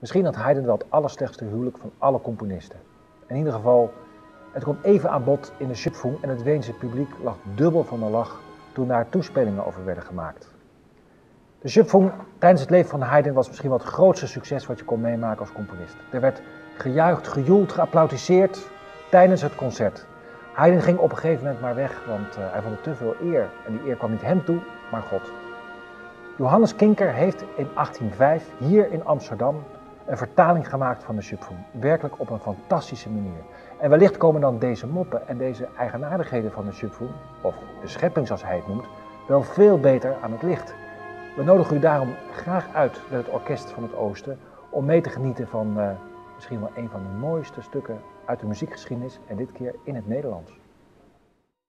Misschien had Haydn wel het allerslechtste huwelijk van alle componisten. In ieder geval, het kwam even aan bod in de Schöpfung en het Weense publiek lag dubbel van de lach toen daar toespelingen over werden gemaakt. De Schöpfung tijdens het leven van Haydn was misschien wel het grootste succes wat je kon meemaken als componist. Er werd gejuicht, gejoeld, geapplaudisseerd tijdens het concert. Haydn ging op een gegeven moment maar weg, want uh, hij vond te veel eer. En die eer kwam niet hem toe, maar God. Johannes Kinker heeft in 1805 hier in Amsterdam een vertaling gemaakt van de Schöpfung. Werkelijk op een fantastische manier. En wellicht komen dan deze moppen en deze eigenaardigheden van de Schöpfung, of de schepping zoals hij het noemt, wel veel beter aan het licht. We nodigen u daarom graag uit met het Orkest van het Oosten om mee te genieten van uh, misschien wel een van de mooiste stukken uit de muziekgeschiedenis en dit keer in het Nederlands.